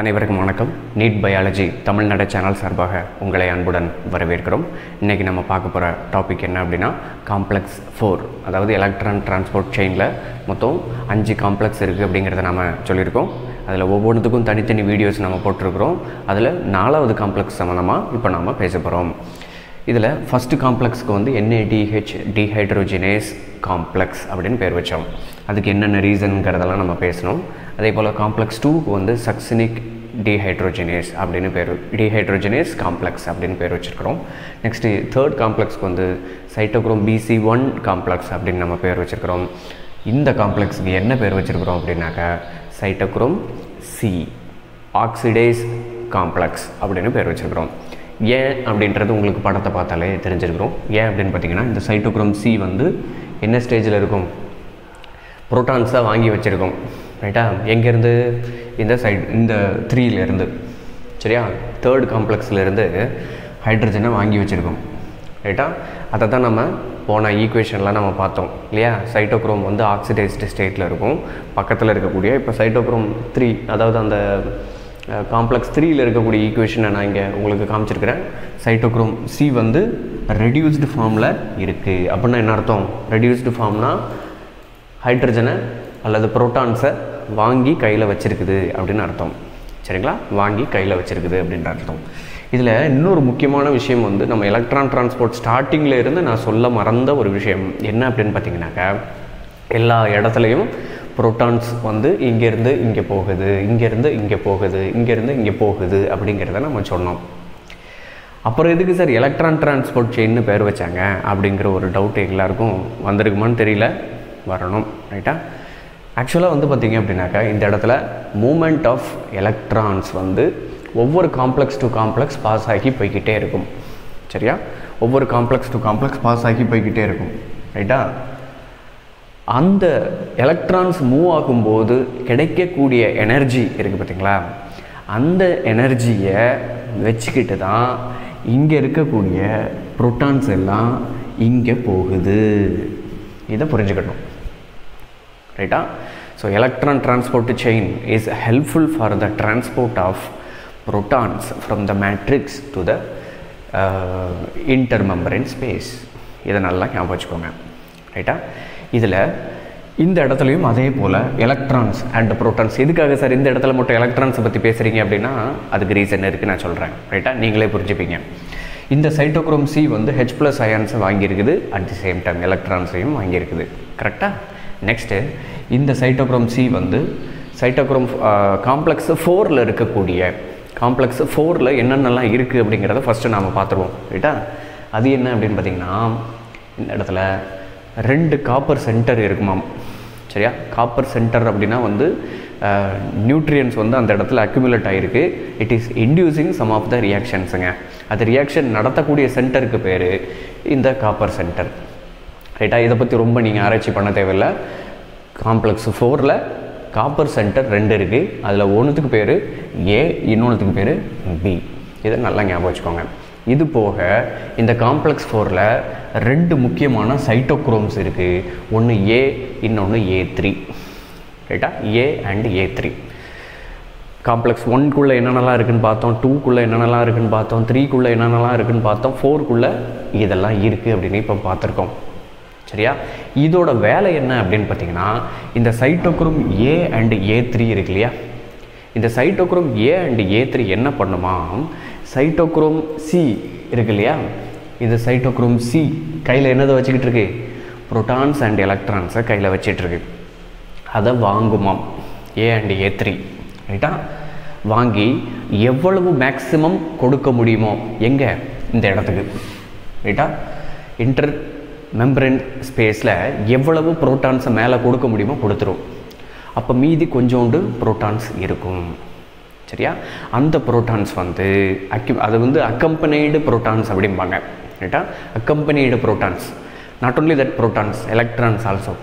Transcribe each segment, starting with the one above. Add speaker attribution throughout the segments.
Speaker 1: அனைவருக்கும் வணக்கம். NEET biology Tamil Nadu channel சார்பாக உங்களை அன்புடன் வரவேற்கிறோம். இன்றைக்கி நம்ம பார்க்க போகிற டாபிக் என்ன அப்படின்னா காம்ப்ளெக்ஸ் ஃபோர் அதாவது எலக்ட்ரான் டிரான்ஸ்போர்ட் செயினில் மொத்தம் அஞ்சு காம்ப்ளெக்ஸ் இருக்குது அப்படிங்கிறத நம்ம சொல்லியிருக்கோம். அதில் ஒவ்வொன்றுத்துக்கும் தனித்தனி வீடியோஸ் நம்ம போட்டிருக்கிறோம். அதில் நாலாவது காம்ப்ளெக்ஸ் சம்மந்தமாக இப்போ நாம் பேச போகிறோம் இதில் ஃபஸ்ட்டு காம்ப்ளெக்ஸ்க்கு வந்து என்ஏடிஹெச் டிஹைட்ரோஜினேஸ் காம்ப்ளெக்ஸ் அப்படின்னு பேர் வச்சோம். அதுக்கு என்னென்ன ரீசனுங்கிறதெல்லாம் நம்ம பேசணும். அதே போல் காம்ப்ளெக்ஸ் டூக்கு வந்து சக்சினிக் டிஹைட்ரோஜினேஸ் அப்படின்னு பேர். டிஹைட்ரோஜினேஸ் காம்ப்ளெக்ஸ் அப்படின்னு பேர் வச்சுருக்கிறோம். நெக்ஸ்ட்டு தேர்ட் காம்ப்ளெக்ஸ்க்கு வந்து சைட்டோக்ரோம் பிசி ஒன் காம்ப்ளெக்ஸ் அப்படின்னு நம்ம பேர் வச்சுருக்கிறோம். இந்த காம்ப்ளெக்ஸுக்கு என்ன பேர் வச்சுருக்கிறோம் அப்படின்னாக்கா சைட்டோக்ரோம் சி ஆக்சிடேஸ் காம்ப்ளெக்ஸ் அப்படின்னு பேர் வச்சுருக்கிறோம். ஏன் அப்படின்றது உங்களுக்கு படத்தை பார்த்தாலே தெரிஞ்சிருக்கிறோம். ஏன் அப்படின்னு பார்த்தீங்கன்னா இந்த சைட்டோக்ரோம் சி வந்து என்ன ஸ்டேஜில் இருக்கும்? புரோட்டான்ஸாக வாங்கி வச்சுருக்கோம். ரைட்டா um, எங்கேருந்து இந்த சைட் இந்த த்ரீலேருந்து சரியா? தேர்ட் காம்ப்ளெக்ஸ்லேருந்து ஹைட்ரஜனை வாங்கி வச்சுருக்கோம். ரைட்டா um, அதை தான் நம்ம போன ஈக்குவேஷன்லாம் நம்ம பார்த்தோம் இல்லையா? சைட்டோக்ரோம் வந்து ஆக்சிடைஸ்டு ஸ்டேட்டில் இருக்கும். பக்கத்தில் இருக்கக்கூடிய இப்போ சைட்டோக்ரோம் த்ரீ அதாவது அந்த காம்ப்ளெக்ஸ் த்ரீயில் இருக்கக்கூடிய ஈக்குவேஷனை நான் இங்கே உங்களுக்கு காமிச்சிருக்கிறேன். சைட்டோக்ரோம் சி வந்து ரெடியூஸ்டு ஃபார்மில் இருக்குது அப்படின்னா என்ன அர்த்தம்? ரெடியூஸ்டு ஃபார்ம்னா ஹைட்ரஜனை அல்லது ப்ரோட்டான்ஸை வாங்கி கையில் வச்சுருக்குது அப்படின்னு அர்த்தம். சரிங்களா? வாங்கி கையில் வச்சுருக்குது அப்படின்ற அர்த்தம். இதில் இன்னொரு முக்கியமான விஷயம் வந்து நம்ம எலக்ட்ரான் டிரான்ஸ்போர்ட் ஸ்டார்டிங்கில் இருந்து நான் சொல்ல மறந்த ஒரு விஷயம். என்ன அப்படின்னு பார்த்தீங்கன்னாக்கா எல்லா இடத்துலையும் புரோட்டான்ஸ் வந்து இங்கேருந்து இங்கே போகுது இங்கேருந்து இங்கே போகுது இங்கேருந்து இங்கே போகுது அப்படிங்கிறத நம்ம சொன்னோம். அப்புறம் எதுக்கு சார் எலக்ட்ரான் டிரான்ஸ்போர்ட் செயின்னு பேர் வச்சாங்க அப்படிங்கிற ஒரு டவுட் எல்லாருக்கும் வந்திருக்குமான்னு தெரியல. வரணும் ரைட்டா ஆக்சுவலாக வந்து பார்த்திங்க அப்படின்னாக்கா இந்த இடத்துல மூமெண்ட் ஆஃப் எலக்ட்ரான்ஸ் வந்து ஒவ்வொரு காம்ப்ளெக்ஸ் டு காம்ப்ளெக்ஸ் பாஸ் ஆகி போய்கிட்டே இருக்கும். சரியா? ஒவ்வொரு காம்ப்ளெக்ஸ் டு காம்ப்ளெக்ஸ் பாஸ் ஆகி போய்கிட்டே இருக்கும். ரைட்டா அந்த எலக்ட்ரான்ஸ் மூவ் ஆகும்போது கிடைக்கக்கூடிய எனர்ஜி இருக்குது பார்த்தீங்களா? அந்த எனர்ஜியை வச்சுக்கிட்டு தான் இங்கே இருக்கக்கூடிய புரோட்டான்ஸ் எல்லாம் இங்கே போகுது. இதை புரிஞ்சுக்கணும். ரைட்டா so electron transport chain is helpful for the transport of protons from the matrix to the uh, intermembrane space. இதை நல்லா ஞாபகம் வச்சுக்கோங்க. ரைட்டா ah? இதில் இந்த இடத்துலையும் அதே போல் எலக்ட்ரான்ஸ் அண்ட் ப்ரோட்டான்ஸ் எதுக்காக சார் இந்த இடத்துல மட்டும் எலக்ட்ரான்ஸை பற்றி பேசுகிறீங்க அப்படின்னா அதுக்கு ரீசன் இருக்குது நான் சொல்கிறேன் ரைட்டா ah? நீங்களே புரிஞ்சுப்பீங்க. இந்த சைட்டோக்ரோம் சி வந்து ஹெச் ப்ளஸ் அயான்ஸை வாங்கியிருக்குது. அட் தி சேம் டைம் எலக்ட்ரான்ஸையும் வாங்கியிருக்குது. கரெக்டாக நெக்ஸ்ட்டு இந்த சைட்டோக்ரோம் சி வந்து சைட்டோக்ரோம் காம்ப்ளெக்ஸ் ஃபோரில் இருக்கக்கூடிய காம்ப்ளெக்ஸ் ஃபோரில் என்னென்னலாம் இருக்குது அப்படிங்கிறத ஃபஸ்ட்டு நாம் பார்த்துருவோம் ரைட்டா அது என்ன அப்படின்னு பார்த்திங்கன்னா இந்த இடத்துல ரெண்டு காப்பர் சென்டர் இருக்குமாம் சரியா? காப்பர் சென்டர் அப்படின்னா வந்து uh, நியூட்ரியன்ஸ் வந்து அந்த இடத்துல அக்யூமுலேட் ஆகிருக்கு it is inducing some of the ரியாக்ஷன்ஸுங்க அது ரியாக்ஷன் நடத்தக்கூடிய சென்டருக்கு பேர் இந்த காப்பர் சென்டர் ரைட்டாக இதை பற்றி ரொம்ப நீங்கள் ஆராய்ச்சி பண்ண தேவையில்லை. காம்ப்ளெக்ஸ் ஃபோரில் காப்பர் சென்டர் ரெண்டு இருக்குது அதில் ஒன்றுத்துக்கு பேர் ஏ இன்னொன்றுத்துக்கு பேர் பி இதை நல்லா ஞாபகம் வச்சுக்கோங்க. இது போக இந்த காம்ப்ளெக்ஸ் ஃபோரில் ரெண்டு முக்கியமான சைட்டோக்ரோம்ஸ் இருக்குது ஒன்று ஏ இன்னொன்று ஏ த்ரீ ரைட்டா A and A three complex ஒன்குள்ளே என்னென்னலாம் இருக்குதுன்னு பார்த்தோம் டூக்குள்ளே என்னென்னலாம் இருக்குதுன்னு பார்த்தோம் த்ரீக்குள்ளே என்னென்னலாம் இருக்குதுன்னு பார்த்தோம் ஃபோர்க்குள்ளே இதெல்லாம் இருக்குது அப்படின்னு இப்போ பார்த்துருக்கோம். சரியா? இதோட வேலை என்ன அப்படின்னு பார்த்தீங்கன்னா இந்த cytochrome A and A three இருக்கு இல்லையா? இந்த cytochrome A and A three என்ன பண்ணுமா? சைட்டோக்ரோம் சி இருக்கு இல்லையா? இந்த சைட்டோக்ரோம் சி கையில் என்னதை வச்சுக்கிட்டு இருக்கு? ப்ரோட்டான்ஸ் அண்ட் எலக்ட்ரான்ஸை கையில் வச்சிட்ருக்கு அதை வாங்குமாம். ஏ அண்டு ஏ த்ரீ ரைட்டா வாங்கி எவ்வளவு மேக்சிமம் கொடுக்க முடியுமோ? எங்கே? இந்த இடத்துக்கு. ரைட்டா இன்டர் மெம்பரன் ஸ்பேஸில் எவ்வளவு ப்ரோட்டான்ஸை மேலே கொடுக்க முடியுமோ கொடுத்துரும். அப்போ மீதி கொஞ்சோண்டு ப்ரோட்டான்ஸ் இருக்கும். சரியா? அந்த ப்ரோட்டான்ஸ் வந்து அக்யூ அது வந்து அக்கம்பனைடு ப்ரோட்டான்ஸ் அப்படிம்பாங்க. ரைட்டா? Accompanied protons. Not only that protons electrons also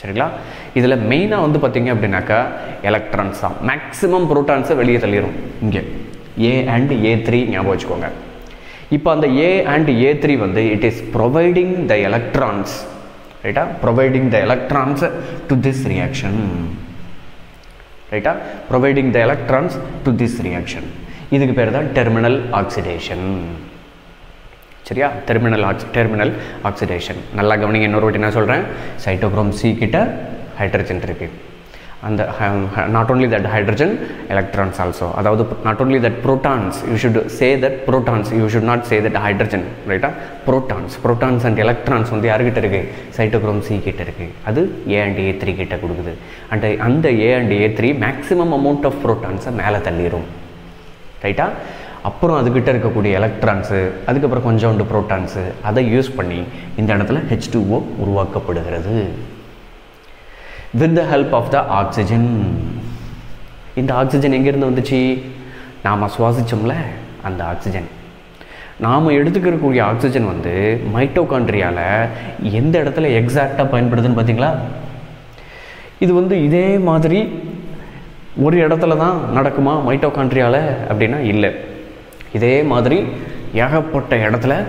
Speaker 1: சரிங்களா? இதில் மெயினாக வந்து பார்த்திங்க அப்படின்னாக்கா எலக்ட்ரான்ஸ் தான். மேக்ஸிமம் ப்ரோட்டான்ஸை வெளியே தள்ளிடும் இங்கே. ஏ அண்ட் ஏ த்ரீ ஞாபகம் வச்சுக்கோங்க. இப்போ அந்த ஏ அண்ட் ஏ த்ரீ வந்து it is providing the electrons ரைட்டா providing the electrons to this reaction ரைட்டா providing the electrons to this reaction இதுக்கு பேர் தான் டெர்மினல் ஆக்சிடேஷன் சரியா? டெர்மினல் ஆக்சி டெர்மினல் ஆக்சிடேஷன் நல்லா கவனிங்க இன்னொரு வாட்டி நான் சொல்கிறேன் சைட்டோக்ரோம் சி கிட்ட ஹைட்ரஜன் இருக்குது அந்த not only that hydrogen electrons also அதாவது not only that protons you should say that protons you should not say that hydrogen ரைட்டா ப்ரோட்டான்ஸ் ப்ரோட்டான்ஸ் அண்ட் எலக்ட்ரான்ஸ் வந்து யார்கிட்ட இருக்குது சைட்டோக்ரோம் சி கிட்ட இருக்குது அது ஏ அண்ட் ஏ த்ரீ கிட்ட கொடுக்குது. அண்ட் அந்த A and A three maximum amount of ப்ரோட்டான்ஸை மேலே தள்ளிடும் ரைட்டா அப்புறம் அதுக்கிட்ட இருக்கக்கூடிய எலக்ட்ரான்ஸு அதுக்கப்புறம் கொஞ்சோண்டு ப்ரோட்டான்ஸு அதை யூஸ் பண்ணி இந்த இடத்துல ஹெச் டூஓ உருவாக்கப்படுகிறது. With the help of the oxygen இந்த ஆக்சிஜன் எங்கேருந்து வந்துச்சு? நாம் சுவாசித்தோம்ல அந்த ஆக்சிஜன் நாம் எடுத்துக்கிறக்கூடிய ஆக்சிஜன் வந்து மைட்டோகான்ட்ரியாவில் எந்த இடத்துல எக்ஸாக்டாக பயன்படுதுன்னு பார்த்தீங்களா? இது வந்து இதே மாதிரி ஒரு இடத்துல தான் நடக்குமா மைட்டோகான்ட்ரியாவில் அப்படின்னா இல்லை. இதே மாதிரி ஏகப்பட்ட இடத்துல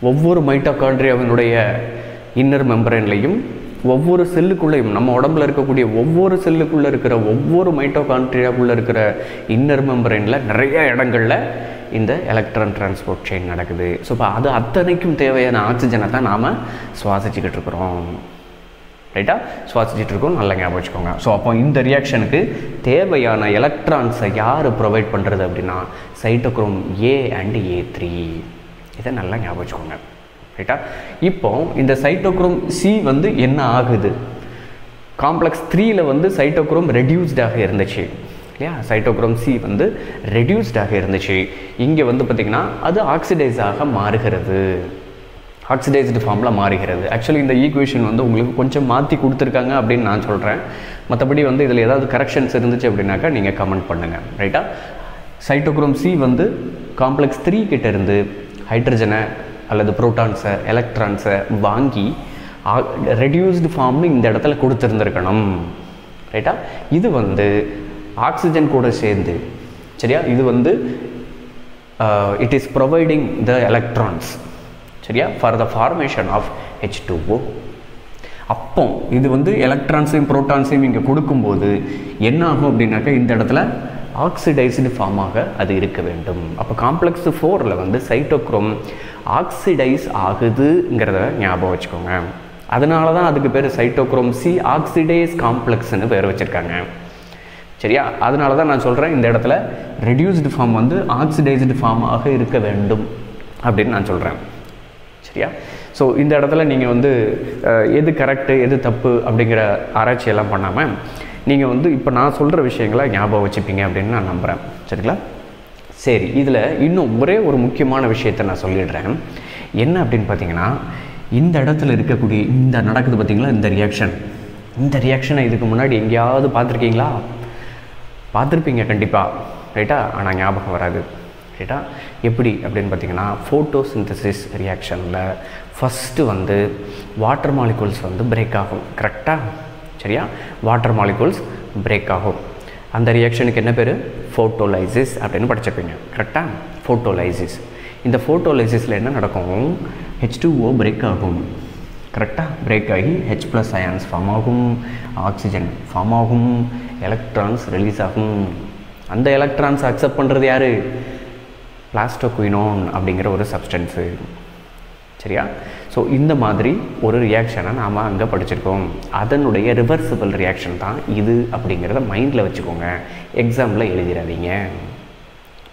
Speaker 1: ஒவ்வொரு மைட்டோகாண்ட்ரியாவினுடைய இன்னர் மெம்பரன்லையும் ஒவ்வொரு செல்லுக்குள்ளேயும் நம்ம உடம்புல இருக்கக்கூடிய ஒவ்வொரு செல்லுக்குள்ளே இருக்கிற ஒவ்வொரு மைட்டோகான்ட்ரியாக்குள்ளே இருக்கிற இன்னர் மெம்பரைனில் நிறைய இடங்களில் இந்த எலக்ட்ரான் டிரான்ஸ்போர்ட் செயின் நடக்குது. ஸோ இப்போ அது அத்தனைக்கும் தேவையான ஆக்சிஜனை தான் நாம் சுவாசிச்சுக்கிட்டு இருக்கிறோம். ரைட்டாக சுவாசிச்சுட்டு இருக்கோம். நல்லா ஞாபகம் வச்சுக்கோங்க. ஸோ அப்போ இந்த ரியாக்ஷனுக்கு தேவையான எலக்ட்ரான்ஸை யார் ப்ரொவைட் பண்ணுறது அப்படின்னா cytochrome A and A three இதை நல்லா ஞாபகம் வச்சுக்கோங்க. ரைட்டா இப்போ இந்த சைட்டோக்ரோம் சி வந்து என்ன ஆகுது? காம்ப்ளெக்ஸ் த்ரீயில் வந்து சைட்டோக்ரோம் ரெடியூஸ்டாக இருந்துச்சு. இல்லையா? சைட்டோக்ரோம் சி வந்து ரெடியூஸ்டாக இருந்துச்சு. இங்கே வந்து பார்த்திங்கன்னா அது ஆக்சிடைஸாக மாறுகிறது. ஆக்சிடைஸ்டு ஃபார்மில் மாறுகிறது. ஆக்சுவலி இந்த ஈக்குவேஷன் வந்து உங்களுக்கு கொஞ்சம் மாற்றி கொடுத்துருக்காங்க அப்படின்னு நான் சொல்கிறேன் மற்றபடி வந்து இதில் ஏதாவது கரெக்ஷன்ஸ் இருந்துச்சு அப்படின்னாக்கா நீங்கள் கமெண்ட் பண்ணுங்கள் ரைட்டா சைட்டோக்ரோம் சி வந்து காம்ப்ளெக்ஸ் த்ரீ கிட்டேருந்து ஹைட்ரஜனை அல்லது ப்ரோட்டான்ஸை எலக்ட்ரான்ஸை வாங்கி ரெடியூஸ்டு ஃபார்ம்னு இந்த இடத்துல கொடுத்துருந்துருக்கணும். ரைட்டா இது வந்து ஆக்சிஜன் கூட சேர்ந்து சரியா? இது வந்து it is providing the electrons சரியா? For the formation of H two O அப்போ இது வந்து எலக்ட்ரான்ஸையும் ப்ரோட்டான்ஸையும் இங்கே கொடுக்கும்போது என்ன ஆகும் அப்படின்னாக்கா இந்த இடத்துல ஆக்சிடைஸ்டு ஃபார்மாக அது இருக்க வேண்டும். அப்போ காம்ப்ளெக்ஸ் ஃபோரில் வந்து சைட்டோக்ரோம் ஆக்சிடைஸ் ஆகுதுங்கிறத ஞாபகம் வச்சுக்கோங்க. அதனால தான் அதுக்கு பேர் சைட்டோக்ரோம் சி ஆக்சிடைஸ் காம்ப்ளெக்ஸ்னு பேர் வச்சுருக்காங்க. சரியா? அதனால தான் நான் சொல்கிறேன் இந்த இடத்துல ரெடியூஸ்டு ஃபார்ம் வந்து ஆக்சிடைஸ்டு ஃபார்மாக இருக்க வேண்டும் அப்படின்னு நான் சொல்கிறேன் சரியா? ஸோ இந்த இடத்துல நீங்கள் வந்து எது கரெக்டு எது தப்பு அப்படிங்கிற ஆராய்ச்சியெல்லாம் பண்ணாமல் நீங்கள் வந்து இப்போ நான் சொல்கிற விஷயங்களை ஞாபகம் வச்சுப்பீங்க அப்படின்னு நான் நம்புகிறேன் சரிங்களா? சரி இதில் இன்னும் ஒரே ஒரு முக்கியமான விஷயத்தை நான் சொல்லிடுறேன். என்ன அப்படின்னு பார்த்தீங்கன்னா இந்த இடத்துல இருக்கக்கூடிய இந்த நடக்குது பார்த்தீங்களா இந்த ரியாக்ஷன் இந்த ரியாக்ஷனை இதுக்கு முன்னாடி எங்கேயாவது பார்த்துருக்கீங்களா? பார்த்துருப்பீங்க கண்டிப்பாக ரைட்டா ஆனால் ஞாபகம் வராது. ரைட்டா எப்படி அப்படின்னு பார்த்தீங்கன்னா ஃபோட்டோ சிந்தசிஸ் ரியாக்ஷனில் ஃபஸ்ட்டு வந்து வாட்டர் மாலிகூல்ஸ் வந்து பிரேக் ஆகும். கரெக்டாக சரியா? வாட்டர் மாலிகூல்ஸ் பிரேக் ஆகும். அந்த ரியாக்ஷனுக்கு என்ன பேர்? ஃபோட்டோலைசிஸ் அப்படின்னு படிச்சிருப்பீங்க. கரெக்டாக ஃபோட்டோலைசிஸ் இந்த ஃபோட்டோலைசிஸில் என்ன நடக்கும்? ஹெச் டூஓ பிரேக் ஆகும். கரெக்டாக பிரேக் ஆகி ஹெச் ப்ளஸ் அயான்ஸ் ஃபார்ம் ஆகும். ஆக்சிஜன் ஃபார்ம் ஆகும். எலக்ட்ரான்ஸ் ரிலீஸ் ஆகும். அந்த எலக்ட்ரான்ஸ் அக்செப்ட் பண்ணுறது யார்? பிளாஸ்டோகுயினோன் அப்படிங்கிற ஒரு சப்ஸ்டன்ஸு சரியா? ஸோ இந்த மாதிரி ஒரு ரியாக்ஷனை நாம் அங்கே படிச்சிருக்கோம். அதனுடைய ரிவர்சிபிள் ரியாக்ஷன் தான் இது அப்படிங்கிறத மைண்டில் வச்சுக்கோங்க. எக்ஸாமில் எழுதிடாதீங்க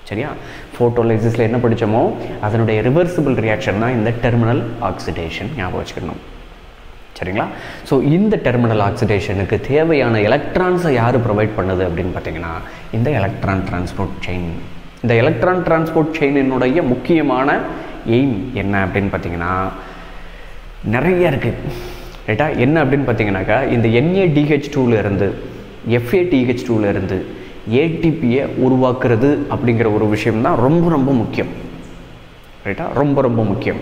Speaker 1: சரியா? ஃபோட்டோலைசிஸில் என்ன படித்தோமோ அதனுடைய ரிவர்சிபிள் ரியாக்ஷன் தான் இந்த டெர்மினல் ஆக்சிடேஷன் ஞாபகம் வச்சுக்கணும். சரிங்களா? ஸோ இந்த டெர்மினல் ஆக்சிடேஷனுக்கு தேவையான எலக்ட்ரான்ஸை யார் ப்ரொவைட் பண்ணுது அப்படின்னு பார்த்தீங்கன்னா இந்த எலக்ட்ரான் டிரான்ஸ்போர்ட் செயின் இந்த எலக்ட்ரான் டிரான்ஸ்போர்ட் செயினினுடைய முக்கியமான எய்ம் என்ன அப்படின்னு பார்த்தீங்கன்னா நிறைய இருக்குது ரைட்டா என்ன அப்படின்னு பார்த்தீங்கன்னாக்கா இந்த என்ஏடிஹெச் எஃப்ஏ எஃப்ஏடிஹெச் டூலேருந்து ஏடிபியை உருவாக்குறது அப்படிங்கிற ஒரு விஷயம் தான் ரொம்ப ரொம்ப முக்கியம். ரைட்டா ரொம்ப ரொம்ப முக்கியம்.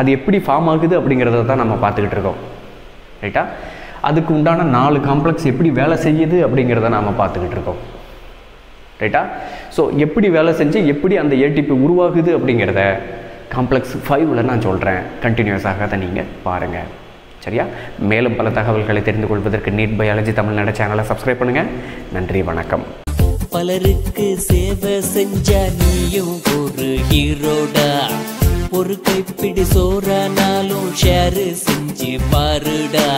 Speaker 1: அது எப்படி ஃபார்ம் ஆகுது அப்படிங்கிறத தான் நம்ம பார்த்துக்கிட்டு இருக்கோம். ரைட்டா அதுக்கு உண்டான நாலு காம்ப்ளெக்ஸ் எப்படி வேலை செய்யுது அப்படிங்கிறத நாம் பார்த்துக்கிட்டு இருக்கோம். ரைட்டா ஸோ எப்படி வேலை செஞ்சு எப்படி அந்த ஏடிபி உருவாகுது அப்படிங்கிறத காம்ப்ளெக்ஸ் ஃபைவ்ல நான் சொல்கிறேன் கண்டினியூஸாக அதை நீங்கள் பாருங்கள் சரியா? மேலும் பல தகவல்களை தெரிந்து கொள்வதற்கு நீட் பயாலஜி தமிழ்நாடு சேனலை சப்ஸ்கிரைப் பண்ணுங்கள் நன்றி வணக்கம்.
Speaker 2: பலருக்கு சேவை செஞ்ச நீயும் ஒரு ஹீரோடா. ஒரு கைப்பிடி சோறானாலும் ஷேரு செஞ்சு பாருடா.